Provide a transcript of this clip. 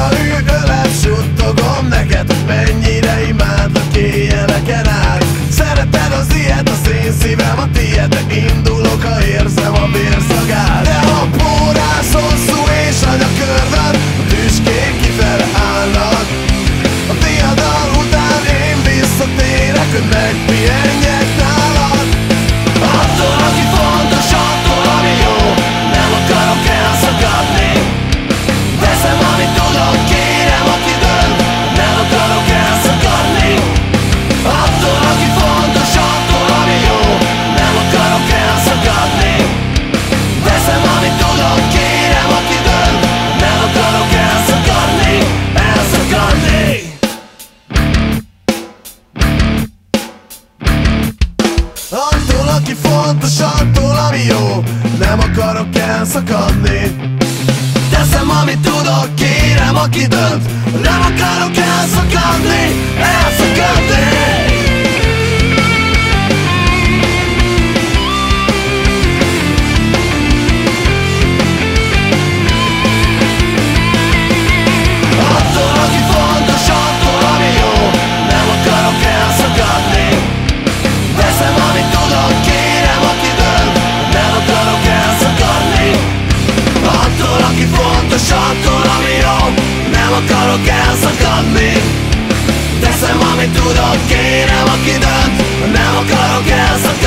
Visszaüt, ölel, suttogom neked, mennyire imádlak én. Nem akarok elszakadni. Teszem, amit tudok, kérem, aki dönt. Nem akarok elszakadni, akarok elszakadni. Teszem, amit tudok, kérem, aki dönt. Nem akarok elszakadni